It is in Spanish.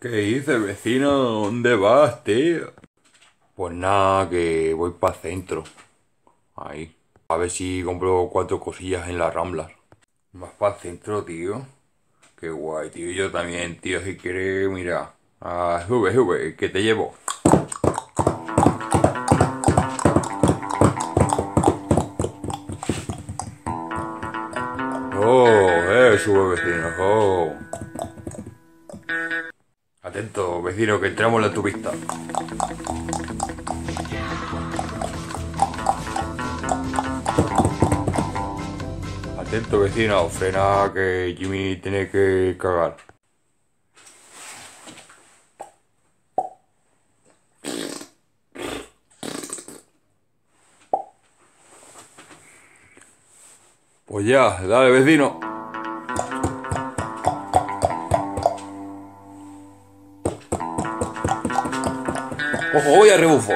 ¿Qué dices, vecino? ¿Dónde vas, tío? Pues nada, que voy para centro. Ahí. A ver si compro cuatro cosillas en las ramblas. ¿Vas para centro, tío? Qué guay, tío. Yo también, tío. Si quieres, mira. Ah, sube, sube, que te llevo. Oh, eh, sube, vecino. Oh. Atento, vecino, que entramos en la turista. Atento, vecino, frena que Jimmy tiene que cagar. Pues ya, dale, vecino. Ojo, voy a rebufo.